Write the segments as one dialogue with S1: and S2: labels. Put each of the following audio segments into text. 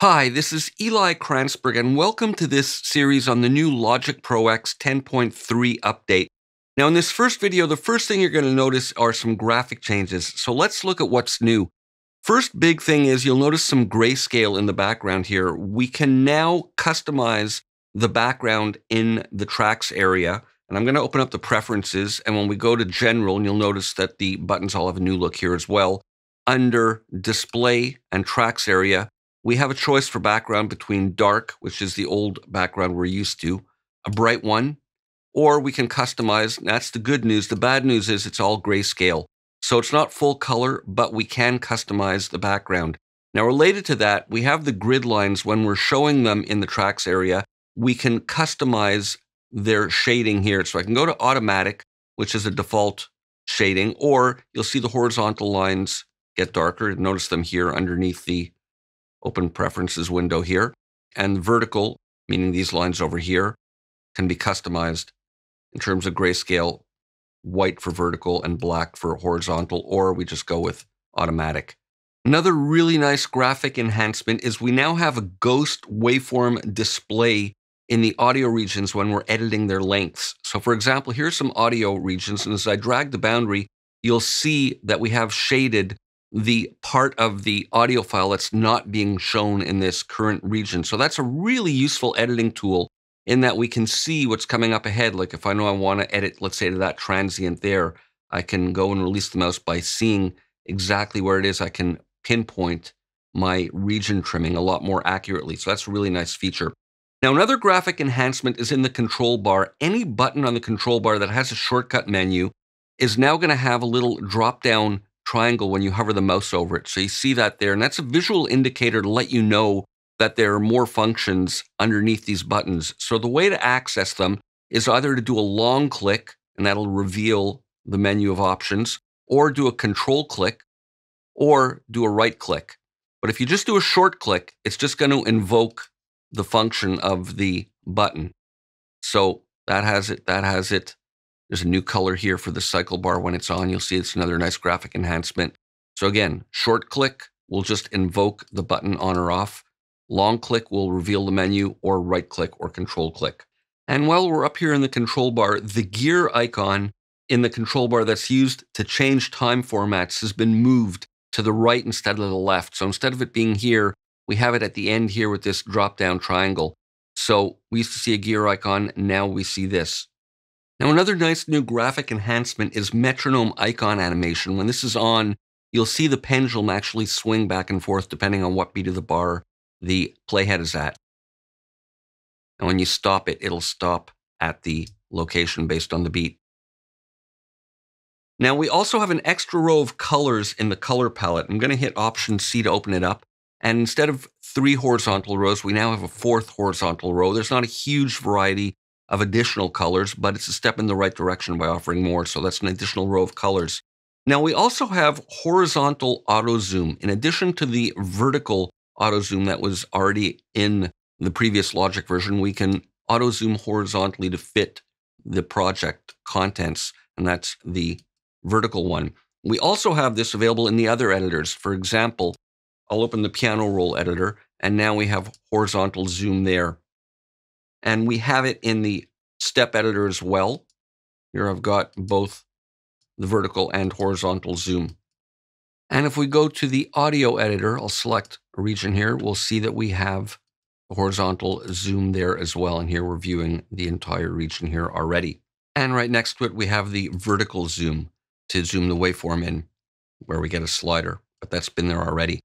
S1: Hi, this is Eli Krantzberg, and welcome to this series on the new Logic Pro X 10.3 update. Now, in this first video, the first thing you're going to notice are some graphic changes. So let's look at what's new. First big thing is you'll notice some grayscale in the background here. We can now customize the background in the tracks area. And I'm going to open up the preferences. And when we go to general, and you'll notice that the buttons all have a new look here as well. Under display and tracks area, we have a choice for background between dark, which is the old background we're used to, a bright one, or we can customize. That's the good news. The bad news is it's all grayscale. So it's not full color, but we can customize the background. Now, related to that, we have the grid lines. When we're showing them in the tracks area, we can customize their shading here. So I can go to automatic, which is a default shading, or you'll see the horizontal lines get darker. Notice them here underneath the open preferences window here. And vertical, meaning these lines over here, can be customized in terms of grayscale, white for vertical and black for horizontal, or we just go with automatic. Another really nice graphic enhancement is we now have a ghost waveform display in the audio regions when we're editing their lengths. So for example, here's some audio regions, and as I drag the boundary, you'll see that we have shaded the part of the audio file that's not being shown in this current region. So that's a really useful editing tool in that we can see what's coming up ahead. Like if I know I want to edit, let's say to that transient there, I can go and release the mouse by seeing exactly where it is. I can pinpoint my region trimming a lot more accurately. So that's a really nice feature. Now, another graphic enhancement is in the control bar. Any button on the control bar that has a shortcut menu is now going to have a little drop down triangle when you hover the mouse over it. So you see that there, and that's a visual indicator to let you know that there are more functions underneath these buttons. So the way to access them is either to do a long click, and that'll reveal the menu of options, or do a control click, or do a right click. But if you just do a short click, it's just going to invoke the function of the button. So that has it, that has it. There's a new color here for the cycle bar when it's on. You'll see it's another nice graphic enhancement. So again, short click will just invoke the button on or off. Long click will reveal the menu or right click or control click. And while we're up here in the control bar, the gear icon in the control bar that's used to change time formats has been moved to the right instead of the left. So instead of it being here, we have it at the end here with this drop down triangle. So we used to see a gear icon, now we see this. Now, another nice new graphic enhancement is metronome icon animation. When this is on, you'll see the pendulum actually swing back and forth depending on what beat of the bar the playhead is at. And when you stop it, it'll stop at the location based on the beat. Now, we also have an extra row of colors in the color palette. I'm going to hit Option C to open it up. And instead of three horizontal rows, we now have a fourth horizontal row. There's not a huge variety of additional colors, but it's a step in the right direction by offering more. So that's an additional row of colors. Now we also have horizontal auto zoom. In addition to the vertical auto zoom that was already in the previous Logic version, we can auto zoom horizontally to fit the project contents, and that's the vertical one. We also have this available in the other editors. For example, I'll open the piano roll editor, and now we have horizontal zoom there. And we have it in the step editor as well. Here I've got both the vertical and horizontal zoom. And if we go to the audio editor, I'll select a region here, we'll see that we have the horizontal zoom there as well. And here we're viewing the entire region here already. And right next to it, we have the vertical zoom to zoom the waveform in where we get a slider, but that's been there already.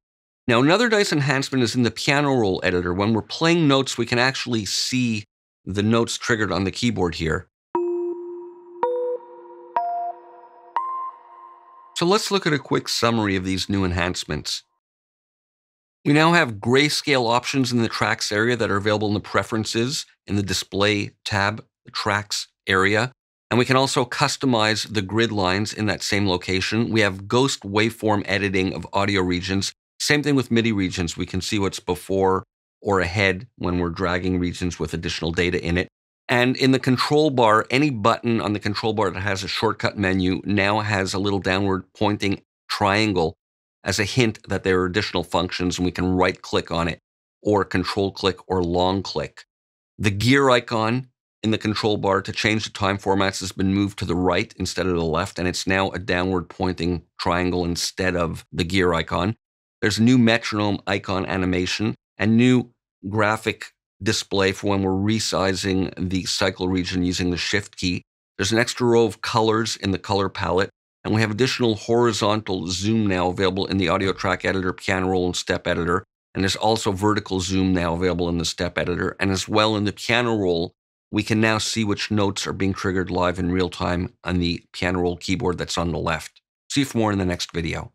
S1: Now, another nice enhancement is in the piano roll editor. When we're playing notes, we can actually see the notes triggered on the keyboard here. So let's look at a quick summary of these new enhancements. We now have grayscale options in the tracks area that are available in the preferences in the display tab, the tracks area. And we can also customize the grid lines in that same location. We have ghost waveform editing of audio regions same thing with MIDI regions. We can see what's before or ahead when we're dragging regions with additional data in it. And in the control bar, any button on the control bar that has a shortcut menu now has a little downward pointing triangle as a hint that there are additional functions and we can right click on it or control click or long click. The gear icon in the control bar to change the time formats has been moved to the right instead of the left, and it's now a downward pointing triangle instead of the gear icon. There's a new metronome icon animation and new graphic display for when we're resizing the cycle region using the shift key. There's an extra row of colors in the color palette, and we have additional horizontal zoom now available in the audio track editor, piano roll, and step editor. And there's also vertical zoom now available in the step editor. And as well in the piano roll, we can now see which notes are being triggered live in real time on the piano roll keyboard that's on the left. See you for more in the next video.